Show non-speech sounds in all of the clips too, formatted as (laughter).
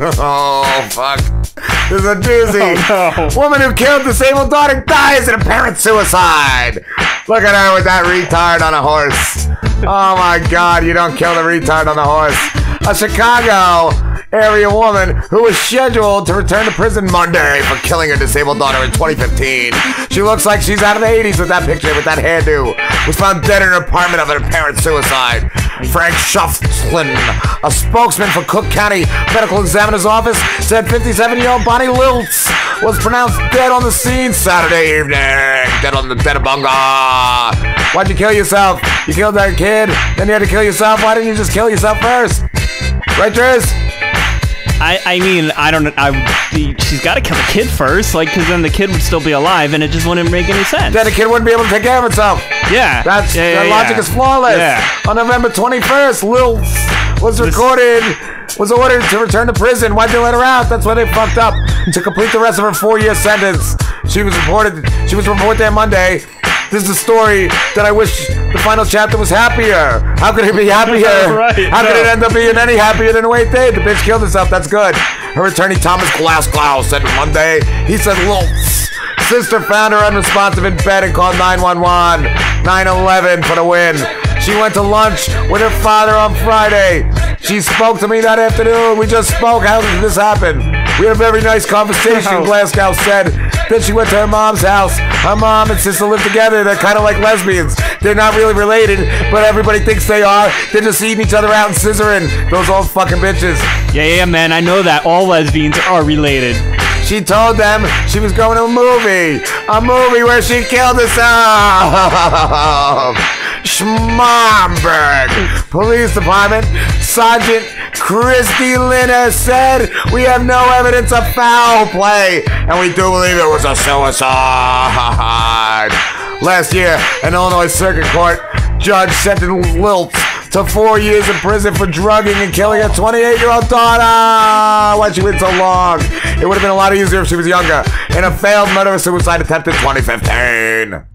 (laughs) Oh, fuck. This is a doozy. Oh, no. Woman who killed disabled daughter dies in apparent suicide. Look at her with that retard on a horse. Oh my god, you don't kill the retard on a horse. A Chicago area woman who was scheduled to return to prison Monday for killing her disabled daughter in 2015. She looks like she's out of the 80s with that picture, with that hairdo. Was found dead in her apartment of an apparent suicide. Frank Shufflin, a spokesman for Cook County Medical Examiner's Office, said 57-year-old Bonnie Liltz was pronounced dead on the scene Saturday evening. Dead on the dead of bunga. Why'd you kill yourself? You killed that kid, then you had to kill yourself. Why didn't you just kill yourself first? Right, Triz? I, I mean, I don't. I she's got to kill the kid first, like, because then the kid would still be alive, and it just wouldn't make any sense. Then the kid wouldn't be able to take care of itself. yeah, That's yeah, the yeah, logic yeah. is flawless. Yeah. On November 21st, Lil was recorded, was ordered to return to prison. Why'd they let her out? That's why they fucked up. To complete the rest of her four-year sentence, she was reported. She was reported there Monday. This is a story that I wish the final chapter was happier. How could it be happier? (laughs) Right, How could it end up being any happier than the way it did? The bitch killed herself. That's good. Her attorney Thomas Glasgow said Monday. He said Lilt's sister found her unresponsive in bed and called 911. 911 for the win. She went to lunch with her father on Friday. She spoke to me that afternoon. We just spoke. How did this happen? We had a very nice conversation. Glasgow said. Then she went to her mom's house. Her mom and sister live together. They're kind of like lesbians. They're not really related, but everybody thinks they are. They're just eating each other out and scissoring. Those old fucking bitches. Yeah, yeah, man. I know that all lesbians are related. She told them she was going to a movie. A movie where she killed herself. (laughs) Schaumburg Police Department Sergeant Christy Linner said we have no evidence of foul play and we do believe it was a suicide. Last year, an Illinois Circuit Court judge sentenced Liltz to four years in prison for drugging and killing a 28-year-old daughter. Why'd she wait so long? It would have been a lot easier if she was younger. In a failed murder-suicide attempt in 2015.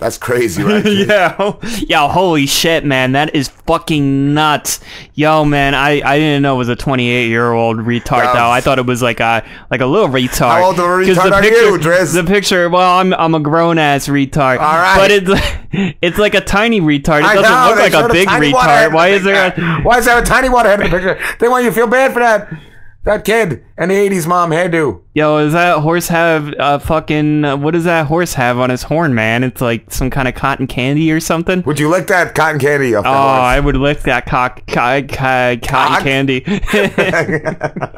That's crazy, right? (laughs) yeah, yo, holy shit, man, that is fucking nuts. Yo, man, I, I didn't know it was a 28 year old retard though. I thought it was like a like a little retard. How old of a retard the are picture, you, Driz? The picture, well, I'm I'm a grown ass retard. All right. but it's (laughs) it's like a tiny retard. It I doesn't know, look like a big tiny water head in retard. Why is there a Why is there a tiny water head in the picture? They want you to feel bad for that that kid and the 80s mom hairdo. yo? Does that horse have a fucking uh, what does that horse have on his horn, man? It's like some kind of cotton candy or something. Would you lick that cotton candy off Oh, horse? I would lick that cock, cock, cock, cotton candy. (laughs) (laughs) (laughs)